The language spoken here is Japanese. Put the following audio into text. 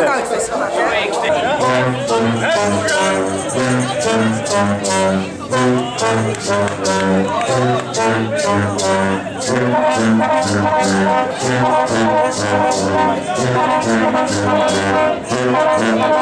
Oerwoud Festival. Thank